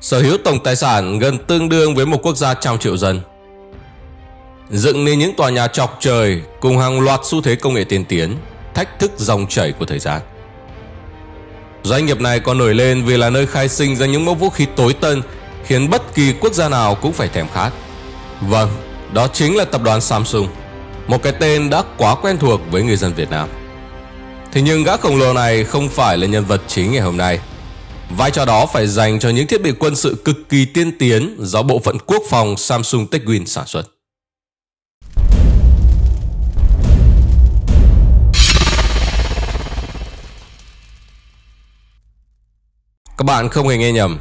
sở hữu tổng tài sản gần tương đương với một quốc gia trăm triệu dân. Dựng nên những tòa nhà chọc trời cùng hàng loạt xu thế công nghệ tiên tiến, thách thức dòng chảy của thời gian. Doanh nghiệp này còn nổi lên vì là nơi khai sinh ra những mẫu vũ khí tối tân khiến bất kỳ quốc gia nào cũng phải thèm khát. Vâng, đó chính là tập đoàn Samsung, một cái tên đã quá quen thuộc với người dân Việt Nam. Thế nhưng gã khổng lồ này không phải là nhân vật chính ngày hôm nay. Vai trò đó phải dành cho những thiết bị quân sự cực kỳ tiên tiến do bộ phận quốc phòng Samsung Techwin sản xuất. Các bạn không hề nghe nhầm.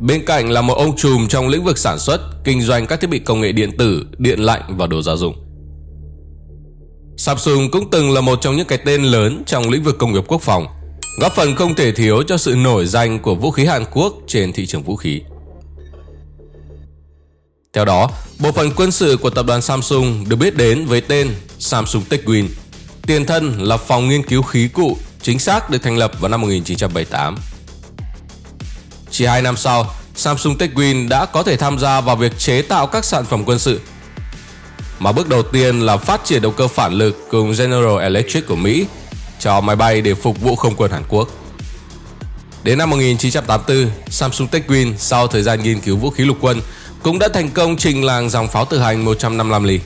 Bên cạnh là một ông trùm trong lĩnh vực sản xuất, kinh doanh các thiết bị công nghệ điện tử, điện lạnh và đồ gia dụng. Samsung cũng từng là một trong những cái tên lớn trong lĩnh vực công nghiệp quốc phòng, góp phần không thể thiếu cho sự nổi danh của vũ khí Hàn Quốc trên thị trường vũ khí. Theo đó, bộ phận quân sự của tập đoàn Samsung được biết đến với tên Samsung Techwin. Tiền thân là phòng nghiên cứu khí cụ, chính xác được thành lập vào năm 1978. Chỉ 2 năm sau, Samsung Techwin đã có thể tham gia vào việc chế tạo các sản phẩm quân sự. Mà bước đầu tiên là phát triển động cơ phản lực cùng General Electric của Mỹ cho máy bay để phục vụ không quân Hàn Quốc. Đến năm 1984, Samsung Techwin sau thời gian nghiên cứu vũ khí lục quân cũng đã thành công trình làng dòng pháo tự hành 155 ly.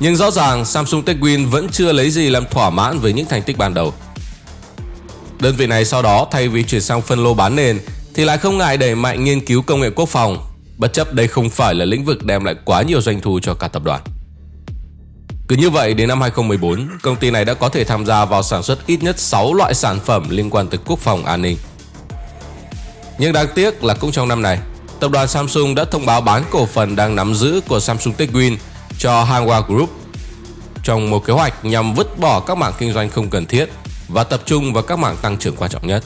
Nhưng rõ ràng Samsung Techwin vẫn chưa lấy gì làm thỏa mãn với những thành tích ban đầu. Đơn vị này sau đó thay vì chuyển sang phân lô bán nền thì lại không ngại đẩy mạnh nghiên cứu công nghệ quốc phòng, bất chấp đây không phải là lĩnh vực đem lại quá nhiều doanh thu cho cả tập đoàn. Cứ như vậy, đến năm 2014, công ty này đã có thể tham gia vào sản xuất ít nhất 6 loại sản phẩm liên quan tới quốc phòng an ninh. Nhưng đáng tiếc là cũng trong năm này, tập đoàn Samsung đã thông báo bán cổ phần đang nắm giữ của Samsung Techwin cho Hanwha Group trong một kế hoạch nhằm vứt bỏ các mảng kinh doanh không cần thiết và tập trung vào các mảng tăng trưởng quan trọng nhất.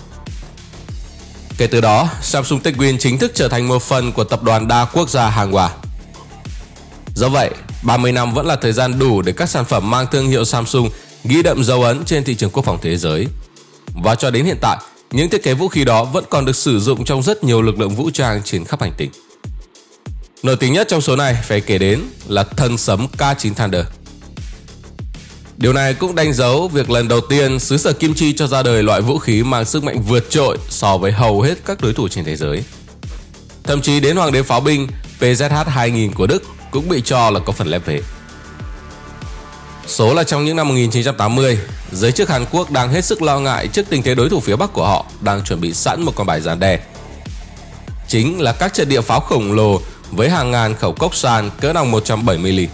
Kể từ đó, Samsung Techwin chính thức trở thành một phần của tập đoàn đa quốc gia Hanwha. Do vậy, 30 năm vẫn là thời gian đủ để các sản phẩm mang thương hiệu Samsung ghi đậm dấu ấn trên thị trường quốc phòng thế giới. Và cho đến hiện tại, những thiết kế vũ khí đó vẫn còn được sử dụng trong rất nhiều lực lượng vũ trang trên khắp hành tinh. Nổi tiếng nhất trong số này phải kể đến là thân sấm K9 Thunder. Điều này cũng đánh dấu việc lần đầu tiên xứ sở Kim Chi cho ra đời loại vũ khí mang sức mạnh vượt trội so với hầu hết các đối thủ trên thế giới. Thậm chí đến hoàng đế pháo binh PZH-2000 của Đức cũng bị cho là có phần lép vế. Số là trong những năm 1980, giới chức Hàn Quốc đang hết sức lo ngại trước tình thế đối thủ phía Bắc của họ đang chuẩn bị sẵn một con bài giàn đe. Chính là các trận địa pháo khổng lồ với hàng ngàn khẩu cốc sàn cỡ nòng 170 ly.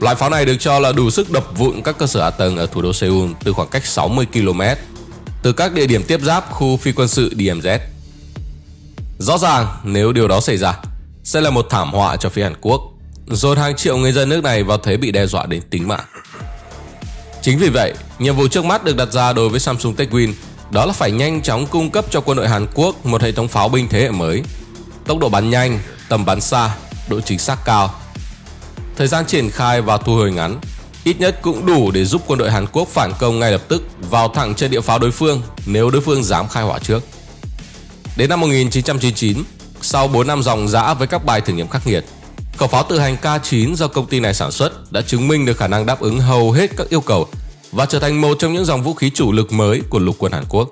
Loại pháo này được cho là đủ sức đập vụn các cơ sở hạ tầng ở thủ đô Seoul từ khoảng cách 60 km từ các địa điểm tiếp giáp khu phi quân sự DMZ. Rõ ràng nếu điều đó xảy ra sẽ là một thảm họa cho phía Hàn Quốc, dồn hàng triệu người dân nước này vào thế bị đe dọa đến tính mạng. Chính vì vậy, nhiệm vụ trước mắt được đặt ra đối với Samsung Techwin đó là phải nhanh chóng cung cấp cho quân đội Hàn Quốc một hệ thống pháo binh thế hệ mới, tốc độ bắn nhanh, tầm bắn xa, độ chính xác cao Thời gian triển khai và thu hồi ngắn, ít nhất cũng đủ để giúp quân đội Hàn Quốc phản công ngay lập tức vào thẳng trên địa pháo đối phương nếu đối phương dám khai hỏa trước. Đến năm 1999, sau 4 năm dòng dã với các bài thử nghiệm khắc nghiệt, khẩu pháo tự hành K9 do công ty này sản xuất đã chứng minh được khả năng đáp ứng hầu hết các yêu cầu và trở thành một trong những dòng vũ khí chủ lực mới của lục quân Hàn Quốc.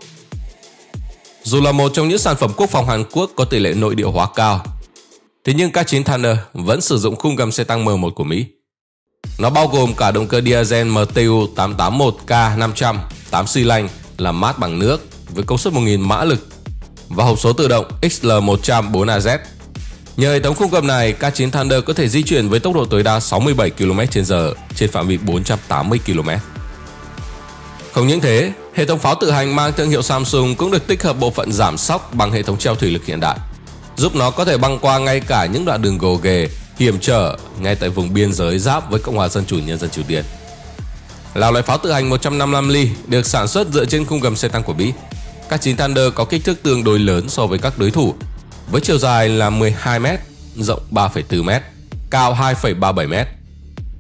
Dù là một trong những sản phẩm quốc phòng Hàn Quốc có tỷ lệ nội địa hóa cao, Thế nhưng K9 Thunder vẫn sử dụng khung gầm xe tăng M1 của Mỹ. Nó bao gồm cả động cơ diesel MTU 881K500 8 xi lanh làm mát bằng nước với công suất 1.000 mã lực và hộp số tự động XL100 4AZ. Nhờ hệ thống khung gầm này, K9 Thunder có thể di chuyển với tốc độ tối đa 67 km/h trên phạm vi 480 km. Không những thế, hệ thống pháo tự hành mang thương hiệu Samsung cũng được tích hợp bộ phận giảm sóc bằng hệ thống treo thủy lực hiện đại giúp nó có thể băng qua ngay cả những đoạn đường gồ ghề, hiểm trở ngay tại vùng biên giới giáp với Cộng hòa Dân chủ Nhân dân Triều Tiên. Là loại pháo tự hành 155 ly được sản xuất dựa trên khung gầm xe tăng của Mỹ. Các 9 Thunder có kích thước tương đối lớn so với các đối thủ, với chiều dài là 12m, rộng 3,4m, cao 2,37m.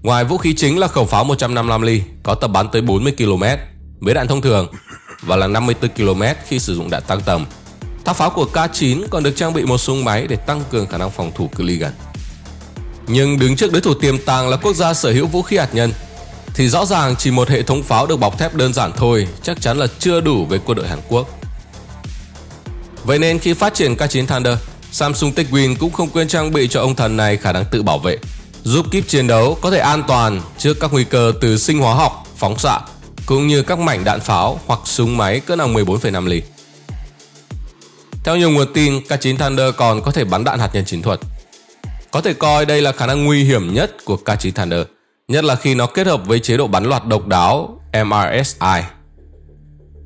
Ngoài vũ khí chính là khẩu pháo 155 ly có tầm bắn tới 40 km với đạn thông thường và là 54 km khi sử dụng đạn tăng tầm Tháp pháo của K9 còn được trang bị một súng máy để tăng cường khả năng phòng thủ cự ly gần. Nhưng đứng trước đối thủ tiềm tàng là quốc gia sở hữu vũ khí hạt nhân thì rõ ràng chỉ một hệ thống pháo được bọc thép đơn giản thôi chắc chắn là chưa đủ với quân đội Hàn Quốc. Vậy nên khi phát triển K9 Thunder, Samsung Techwin cũng không quên trang bị cho ông thần này khả năng tự bảo vệ, giúp kíp chiến đấu có thể an toàn trước các nguy cơ từ sinh hóa học, phóng xạ cũng như các mảnh đạn pháo hoặc súng máy cỡ nòng 14,5 ly. Theo nhiều nguồn tin, K9 Thunder còn có thể bắn đạn hạt nhân chiến thuật. Có thể coi đây là khả năng nguy hiểm nhất của K9 Thunder, nhất là khi nó kết hợp với chế độ bắn loạt độc đáo MRSI.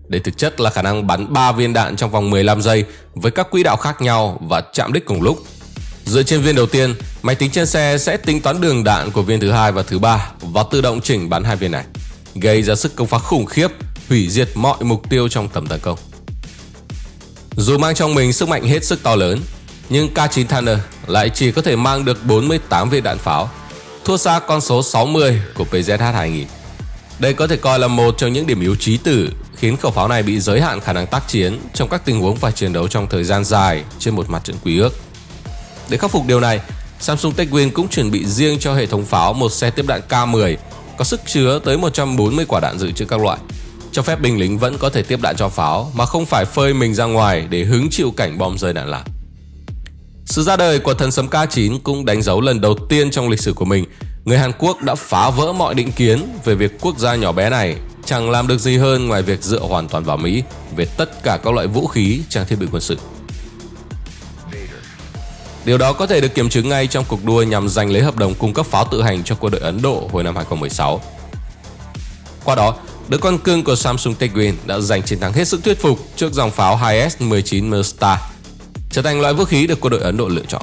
Đây thực chất là khả năng bắn 3 viên đạn trong vòng 15 giây với các quỹ đạo khác nhau và chạm đích cùng lúc. Dựa trên viên đầu tiên, máy tính trên xe sẽ tính toán đường đạn của viên thứ hai và thứ ba và tự động chỉnh bắn hai viên này, gây ra sức công phá khủng khiếp, hủy diệt mọi mục tiêu trong tầm tấn công. Dù mang trong mình sức mạnh hết sức to lớn, nhưng K9 Thunder lại chỉ có thể mang được 48 viên đạn pháo, thua xa con số 60 của PZH-2000. Đây có thể coi là một trong những điểm yếu trí tử khiến khẩu pháo này bị giới hạn khả năng tác chiến trong các tình huống phải chiến đấu trong thời gian dài trên một mặt trận quý ước. Để khắc phục điều này, Samsung Techwin cũng chuẩn bị riêng cho hệ thống pháo một xe tiếp đạn K10 có sức chứa tới 140 quả đạn dự trữ các loại cho phép binh lính vẫn có thể tiếp đạn cho pháo mà không phải phơi mình ra ngoài để hứng chịu cảnh bom rơi đạn lạc. Sự ra đời của thần sấm K9 cũng đánh dấu lần đầu tiên trong lịch sử của mình, người Hàn Quốc đã phá vỡ mọi định kiến về việc quốc gia nhỏ bé này chẳng làm được gì hơn ngoài việc dựa hoàn toàn vào Mỹ về tất cả các loại vũ khí, trang thiết bị quân sự. Điều đó có thể được kiểm chứng ngay trong cuộc đua nhằm giành lấy hợp đồng cung cấp pháo tự hành cho quân đội Ấn Độ hồi năm 2016. Qua đó, đứa con cưng của Samsung Techwin đã giành chiến thắng hết sức thuyết phục trước dòng pháo 2S19 Merstar, trở thành loại vũ khí được quân đội Ấn Độ lựa chọn.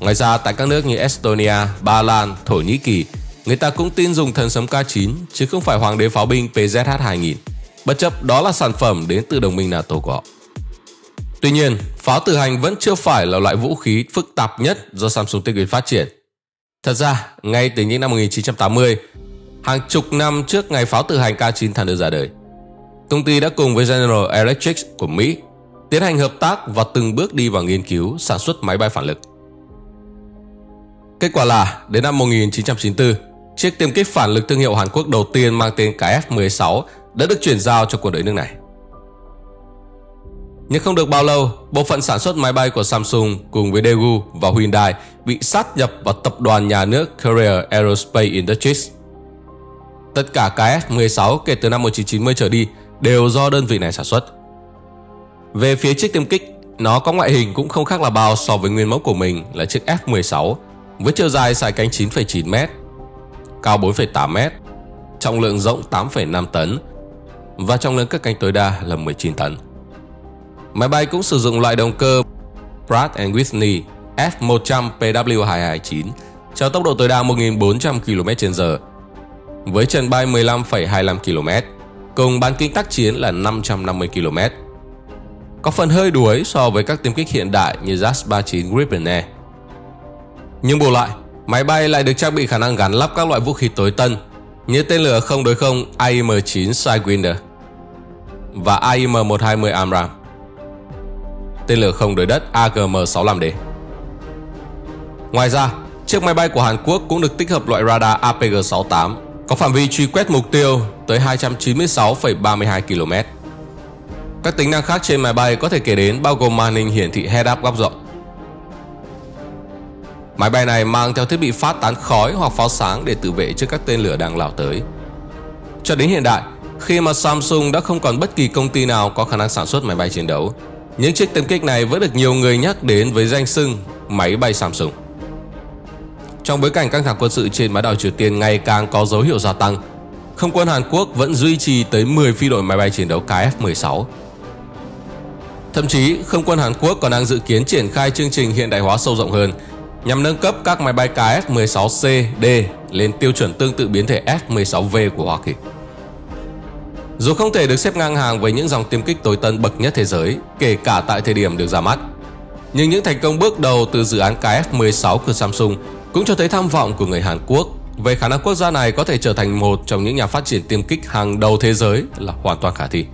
Ngoài ra, tại các nước như Estonia, Ba Lan, Thổ Nhĩ Kỳ, người ta cũng tin dùng thần sấm K9 chứ không phải hoàng đế pháo binh PZH-2000, bất chấp đó là sản phẩm đến từ đồng minh NATO của họ. Tuy nhiên, pháo tự hành vẫn chưa phải là loại vũ khí phức tạp nhất do Samsung Techwin phát triển. Thật ra, ngay từ những năm 1980, hàng chục năm trước ngày pháo tự hành K9 Thunder ra đời. Công ty đã cùng với General Electric của Mỹ tiến hành hợp tác và từng bước đi vào nghiên cứu sản xuất máy bay phản lực. Kết quả là, đến năm 1994, chiếc tiêm kích phản lực thương hiệu Hàn Quốc đầu tiên mang tên KF-16 đã được chuyển giao cho quân đội nước này. Nhưng không được bao lâu, bộ phận sản xuất máy bay của Samsung cùng với Daewoo và Hyundai bị sát nhập vào tập đoàn nhà nước Korea Aerospace Industries Tất cả KF-16 kể từ năm 1990 trở đi đều do đơn vị này sản xuất. Về phía chiếc tiêm kích, nó có ngoại hình cũng không khác là bao so với nguyên mẫu của mình là chiếc F-16 với chiều dài xài cánh 9,9m, cao 4,8m, trọng lượng rộng 8,5 tấn và trọng lượng cất cánh tối đa là 19 tấn. Máy bay cũng sử dụng loại động cơ Pratt Whitney F100 PW229 cho tốc độ tối đa 1.400 km/h với trần bay 15,25 km, cùng bán kính tác chiến là 550 km. Có phần hơi đuối so với các tiêm kích hiện đại như JAS-39 Gripen Air. Nhưng bù lại, máy bay lại được trang bị khả năng gắn lắp các loại vũ khí tối tân như tên lửa không đối không AIM-9 Sidewinder và AIM-120 AMRAAM, tên lửa không đối đất AGM-65D. Ngoài ra, chiếc máy bay của Hàn Quốc cũng được tích hợp loại radar APG-68 có phạm vi truy quét mục tiêu tới 296,32 km. Các tính năng khác trên máy bay có thể kể đến bao gồm màn hình hiển thị head-up góc rộng. Máy bay này mang theo thiết bị phát tán khói hoặc pháo sáng để tự vệ trước các tên lửa đang lao tới. Cho đến hiện đại, khi mà Samsung đã không còn bất kỳ công ty nào có khả năng sản xuất máy bay chiến đấu, những chiếc tiêm kích này vẫn được nhiều người nhắc đến với danh xưng máy bay Samsung. Trong bối cảnh căng thẳng quân sự trên bán đảo Triều Tiên ngày càng có dấu hiệu gia tăng, không quân Hàn Quốc vẫn duy trì tới 10 phi đội máy bay chiến đấu KF-16. Thậm chí, không quân Hàn Quốc còn đang dự kiến triển khai chương trình hiện đại hóa sâu rộng hơn nhằm nâng cấp các máy bay KS-16C, D lên tiêu chuẩn tương tự biến thể F-16V của Hoa Kỳ. Dù không thể được xếp ngang hàng với những dòng tiêm kích tối tân bậc nhất thế giới, kể cả tại thời điểm được ra mắt, nhưng những thành công bước đầu từ dự án KF-16 của Samsung cũng cho thấy tham vọng của người Hàn Quốc về khả năng quốc gia này có thể trở thành một trong những nhà phát triển tiêm kích hàng đầu thế giới là hoàn toàn khả thi.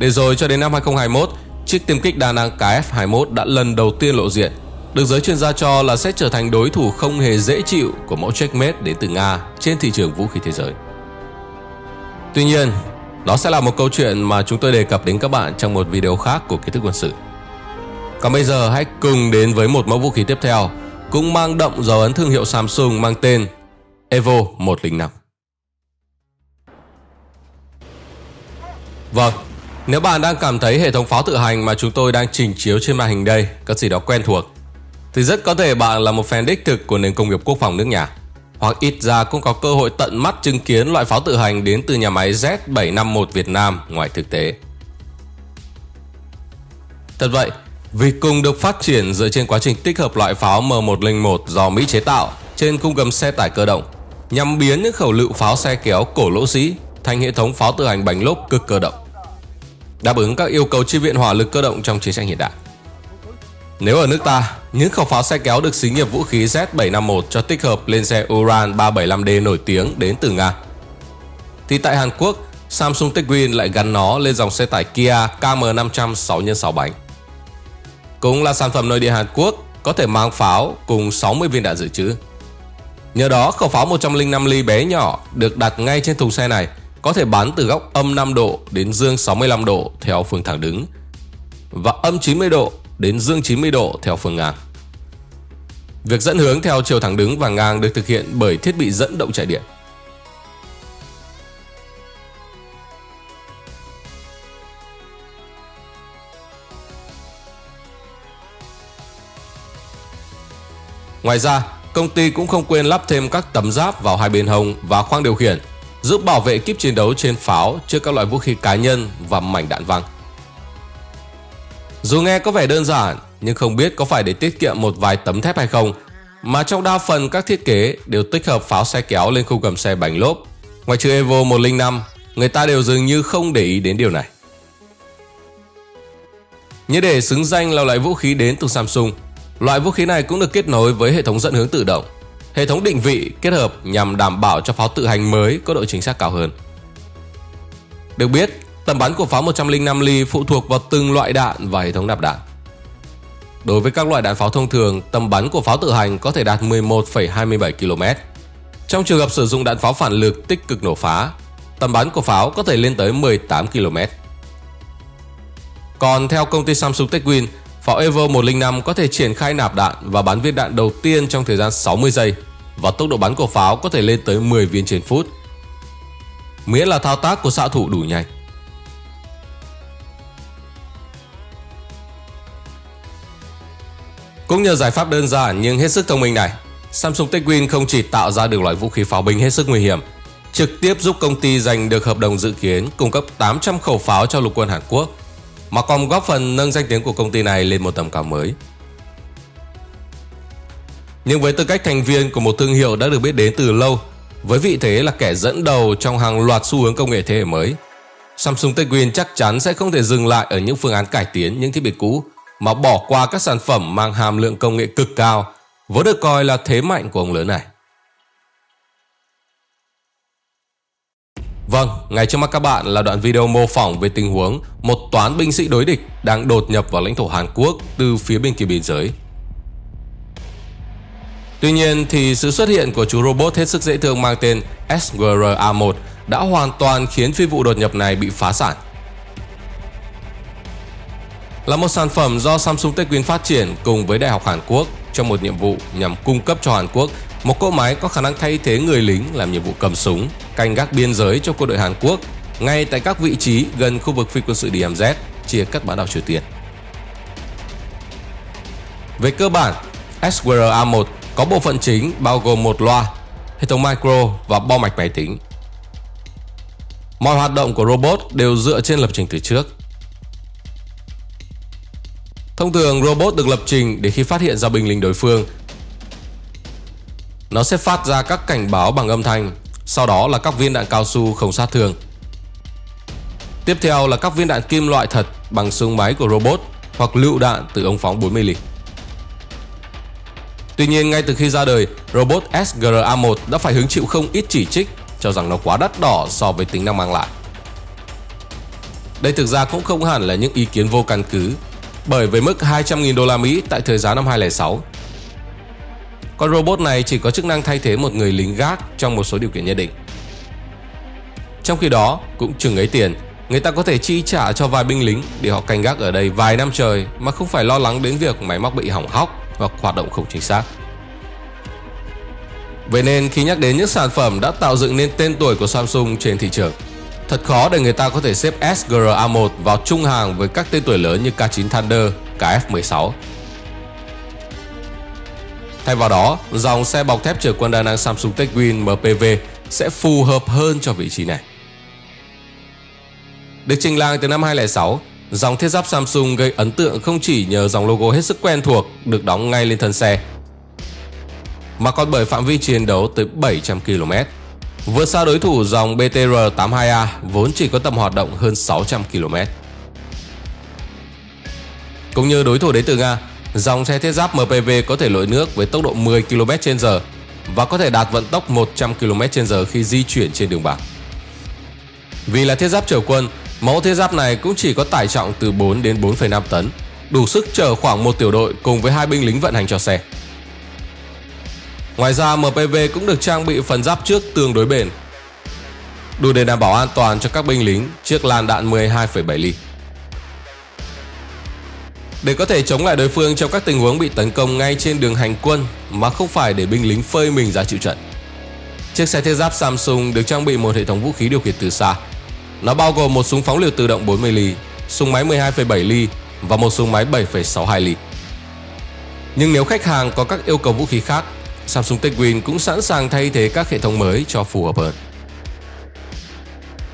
Để rồi cho đến năm 2021, chiếc tiêm kích đa năng KF-21 đã lần đầu tiên lộ diện, được giới chuyên gia cho là sẽ trở thành đối thủ không hề dễ chịu của mẫu checkmate đến từ Nga trên thị trường vũ khí thế giới. Tuy nhiên, đó sẽ là một câu chuyện mà chúng tôi đề cập đến các bạn trong một video khác của kiến thức quân sự. Còn bây giờ hãy cùng đến với một mẫu vũ khí tiếp theo, cũng mang đậm dấu ấn thương hiệu Samsung mang tên Evo 105. Vâng, nếu bạn đang cảm thấy hệ thống pháo tự hành mà chúng tôi đang trình chiếu trên màn hình đây có gì đó quen thuộc, thì rất có thể bạn là một fan đích thực của nền công nghiệp quốc phòng nước nhà. Hoặc ít ra cũng có cơ hội tận mắt chứng kiến loại pháo tự hành đến từ nhà máy Z751 Việt Nam ngoài thực tế. Thật vậy, vì cùng được phát triển dựa trên quá trình tích hợp loại pháo M101 do Mỹ chế tạo trên cung gầm xe tải cơ động, nhằm biến những khẩu lựu pháo xe kéo cổ lỗ sĩ thành hệ thống pháo tự hành bánh lốp cực cơ động, đáp ứng các yêu cầu chi viện hỏa lực cơ động trong chiến tranh hiện đại. Nếu ở nước ta, những khẩu pháo xe kéo được xí nghiệp vũ khí Z751 cho tích hợp lên xe Uran 375D nổi tiếng đến từ Nga. Thì tại Hàn Quốc, Samsung Techwin lại gắn nó lên dòng xe tải Kia KM500 6x6 bánh. Cũng là sản phẩm nội địa Hàn Quốc, có thể mang pháo cùng 60 viên đạn dự trữ. Nhờ đó, khẩu pháo 105 ly bé nhỏ được đặt ngay trên thùng xe này có thể bắn từ góc âm 5 độ đến dương 65 độ theo phương thẳng đứng và âm 90 độ đến dương 90 độ theo phương ngang. Việc dẫn hướng theo chiều thẳng đứng và ngang được thực hiện bởi thiết bị dẫn động chạy điện. Ngoài ra, công ty cũng không quên lắp thêm các tấm giáp vào hai bên hông và khoang điều khiển, giúp bảo vệ kíp chiến đấu trên pháo trước các loại vũ khí cá nhân và mảnh đạn văng. Dù nghe có vẻ đơn giản, nhưng không biết có phải để tiết kiệm một vài tấm thép hay không, mà trong đa phần các thiết kế đều tích hợp pháo xe kéo lên khung gầm xe bánh lốp. Ngoài trừ Evo 105, người ta đều dường như không để ý đến điều này. Như để xứng danh là loại vũ khí đến từ Samsung, loại vũ khí này cũng được kết nối với hệ thống dẫn hướng tự động, hệ thống định vị kết hợp nhằm đảm bảo cho pháo tự hành mới có độ chính xác cao hơn. Được biết, Tầm bắn của pháo 105 ly phụ thuộc vào từng loại đạn và hệ thống nạp đạn. Đối với các loại đạn pháo thông thường, tầm bắn của pháo tự hành có thể đạt 11,27 km. Trong trường hợp sử dụng đạn pháo phản lực tích cực nổ phá, tầm bắn của pháo có thể lên tới 18 km. Còn theo công ty Samsung Techwin, pháo Evo 105 có thể triển khai nạp đạn và bắn viên đạn đầu tiên trong thời gian 60 giây và tốc độ bắn của pháo có thể lên tới 10 viên trên phút. Miễn là thao tác của xạ thủ đủ nhanh. Cũng nhờ giải pháp đơn giản nhưng hết sức thông minh này, Samsung Techwin không chỉ tạo ra được loại vũ khí pháo binh hết sức nguy hiểm, trực tiếp giúp công ty giành được hợp đồng dự kiến cung cấp 800 khẩu pháo cho lục quân Hàn Quốc, mà còn góp phần nâng danh tiếng của công ty này lên một tầm cao mới. Nhưng với tư cách thành viên của một thương hiệu đã được biết đến từ lâu, với vị thế là kẻ dẫn đầu trong hàng loạt xu hướng công nghệ thế hệ mới, Samsung Techwin chắc chắn sẽ không thể dừng lại ở những phương án cải tiến những thiết bị cũ mà bỏ qua các sản phẩm mang hàm lượng công nghệ cực cao, vốn được coi là thế mạnh của ông lớn này. Vâng, ngay trước mắt các bạn là đoạn video mô phỏng về tình huống một toán binh sĩ đối địch đang đột nhập vào lãnh thổ Hàn Quốc từ phía bên kia biên giới. Tuy nhiên thì sự xuất hiện của chú robot hết sức dễ thương mang tên SGR-A1 đã hoàn toàn khiến phi vụ đột nhập này bị phá sản là một sản phẩm do Samsung Techwin phát triển cùng với Đại học Hàn Quốc trong một nhiệm vụ nhằm cung cấp cho Hàn Quốc một cỗ máy có khả năng thay thế người lính làm nhiệm vụ cầm súng, canh gác biên giới cho quân đội Hàn Quốc ngay tại các vị trí gần khu vực phi quân sự DMZ chia cắt bán đảo Triều Tiên. Về cơ bản, SWR-A1 có bộ phận chính bao gồm một loa, hệ thống micro và bo mạch máy tính. Mọi hoạt động của robot đều dựa trên lập trình từ trước. Thông thường robot được lập trình để khi phát hiện ra binh lính đối phương nó sẽ phát ra các cảnh báo bằng âm thanh Sau đó là các viên đạn cao su không sát thương Tiếp theo là các viên đạn kim loại thật bằng súng máy của robot hoặc lựu đạn từ ống phóng 4mm. Tuy nhiên ngay từ khi ra đời, robot SGR-A1 đã phải hứng chịu không ít chỉ trích cho rằng nó quá đắt đỏ so với tính năng mang lại. Đây thực ra cũng không hẳn là những ý kiến vô căn cứ, bởi với mức 200.000 đô la Mỹ tại thời giá năm 2006, con robot này chỉ có chức năng thay thế một người lính gác trong một số điều kiện nhất định. Trong khi đó, cũng chừng ấy tiền, người ta có thể chi trả cho vài binh lính để họ canh gác ở đây vài năm trời mà không phải lo lắng đến việc máy móc bị hỏng hóc hoặc hoạt động không chính xác. Vậy nên khi nhắc đến những sản phẩm đã tạo dựng nên tên tuổi của Samsung trên thị trường, thật khó để người ta có thể xếp SGR A1 vào chung hàng với các tên tuổi lớn như K9 Thunder, KF16. Thay vào đó, dòng xe bọc thép chở quân đa năng Samsung Techwin MPV sẽ phù hợp hơn cho vị trí này. Được trình làng từ năm 2006, dòng thiết giáp Samsung gây ấn tượng không chỉ nhờ dòng logo hết sức quen thuộc được đóng ngay lên thân xe, mà còn bởi phạm vi chiến đấu tới 700 km, vượt xa đối thủ dòng BTR82A vốn chỉ có tầm hoạt động hơn 600 km. Cũng như đối thủ đến từ Nga, dòng xe thiết giáp MPV có thể lội nước với tốc độ 10 km/h và có thể đạt vận tốc 100 km/h khi di chuyển trên đường bạc. Vì là thiết giáp chở quân, Mẫu thiết giáp này cũng chỉ có tải trọng từ 4 đến 4,5 tấn, đủ sức chở khoảng một tiểu đội cùng với hai binh lính vận hành cho xe. Ngoài ra MPV cũng được trang bị phần giáp trước tương đối bền, đủ để đảm bảo an toàn cho các binh lính chiếc lan đạn 12,7 ly. Để có thể chống lại đối phương trong các tình huống bị tấn công ngay trên đường hành quân mà không phải để binh lính phơi mình ra chịu trận. Chiếc xe thiết giáp Samsung được trang bị một hệ thống vũ khí điều khiển từ xa nó bao gồm một súng phóng lựu tự động 40 ly, súng máy 12,7 ly và một súng máy 7,62 ly. Nhưng nếu khách hàng có các yêu cầu vũ khí khác, Samsung Techwin cũng sẵn sàng thay thế các hệ thống mới cho phù hợp hơn.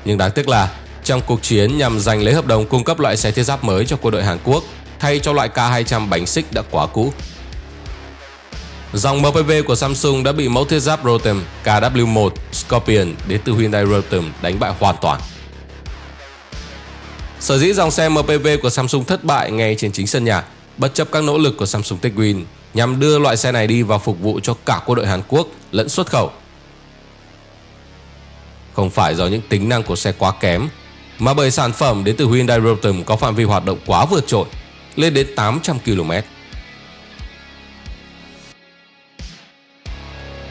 Nhưng đáng tiếc là trong cuộc chiến nhằm giành lấy hợp đồng cung cấp loại xe thiết giáp mới cho quân đội Hàn Quốc thay cho loại K200 bánh xích đã quá cũ. Dòng MPV của Samsung đã bị mẫu thiết giáp Rotem KW1 Scorpion đến từ Hyundai Rotem đánh bại hoàn toàn. Sở dĩ dòng xe MPV của Samsung thất bại ngay trên chính sân nhà, bất chấp các nỗ lực của Samsung Techwin nhằm đưa loại xe này đi vào phục vụ cho cả quân đội Hàn Quốc lẫn xuất khẩu. Không phải do những tính năng của xe quá kém, mà bởi sản phẩm đến từ Hyundai Rotem có phạm vi hoạt động quá vượt trội, lên đến 800 km.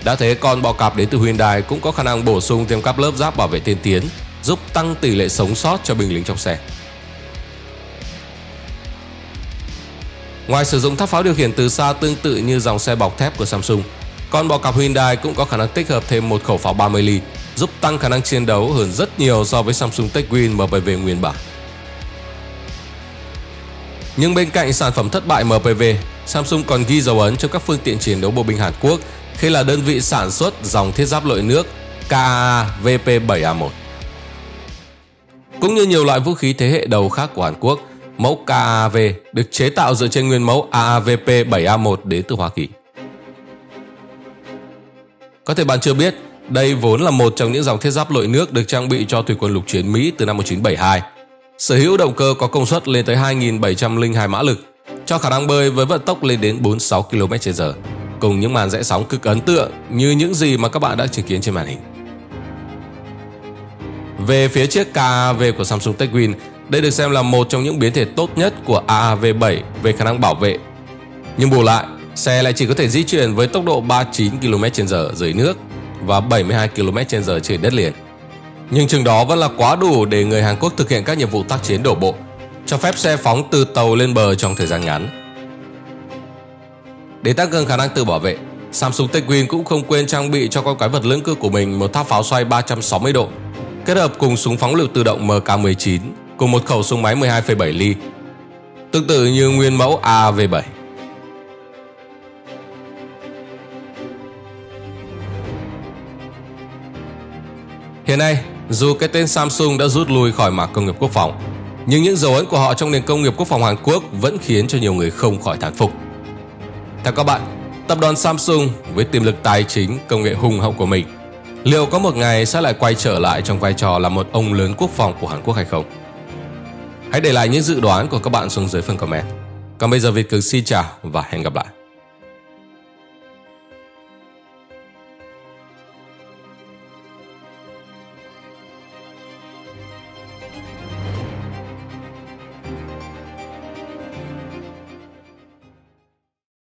Đã thế con bò cạp đến từ Hyundai cũng có khả năng bổ sung thêm các lớp giáp bảo vệ tiên tiến, giúp tăng tỷ lệ sống sót cho binh lính trong xe. Ngoài sử dụng tháp pháo điều khiển từ xa tương tự như dòng xe bọc thép của Samsung, con bò cạp Hyundai cũng có khả năng tích hợp thêm một khẩu pháo 30 ly, giúp tăng khả năng chiến đấu hơn rất nhiều so với Samsung Techwin MPV nguyên bản. Nhưng bên cạnh sản phẩm thất bại MPV, Samsung còn ghi dấu ấn cho các phương tiện chiến đấu bộ binh Hàn Quốc khi là đơn vị sản xuất dòng thiết giáp lội nước KAA VP7A1. Cũng như nhiều loại vũ khí thế hệ đầu khác của Hàn Quốc, mẫu KAV được chế tạo dựa trên nguyên mẫu AAVP-7A1 đến từ Hoa Kỳ. Có thể bạn chưa biết, đây vốn là một trong những dòng thiết giáp lội nước được trang bị cho thủy quân lục chiến Mỹ từ năm 1972. Sở hữu động cơ có công suất lên tới 2.702 mã lực, cho khả năng bơi với vận tốc lên đến 46 km/h, cùng những màn rẽ sóng cực ấn tượng như những gì mà các bạn đã chứng kiến trên màn hình. Về phía chiếc KAV của Samsung Techwin đây được xem là một trong những biến thể tốt nhất của AAV7 về khả năng bảo vệ. Nhưng bù lại, xe lại chỉ có thể di chuyển với tốc độ 39 km/h dưới nước và 72 km/h trên đất liền. Nhưng chừng đó vẫn là quá đủ để người Hàn Quốc thực hiện các nhiệm vụ tác chiến đổ bộ, cho phép xe phóng từ tàu lên bờ trong thời gian ngắn. Để tăng cường khả năng tự bảo vệ, Samsung Techwin cũng không quên trang bị cho con quái vật lưỡng cư của mình một tháp pháo xoay 360 độ, kết hợp cùng súng phóng lựu tự động MK19 cùng một khẩu súng máy 12,7 ly, tương tự như nguyên mẫu AV7. Hiện nay, dù cái tên Samsung đã rút lui khỏi mảng công nghiệp quốc phòng, nhưng những dấu ấn của họ trong nền công nghiệp quốc phòng Hàn Quốc vẫn khiến cho nhiều người không khỏi thán phục. Theo các bạn, tập đoàn Samsung với tiềm lực tài chính, công nghệ hùng hậu của mình, liệu có một ngày sẽ lại quay trở lại trong vai trò là một ông lớn quốc phòng của Hàn Quốc hay không? Hãy để lại những dự đoán của các bạn xuống dưới phần comment. Còn bây giờ Việt Cường xin chào và hẹn gặp lại.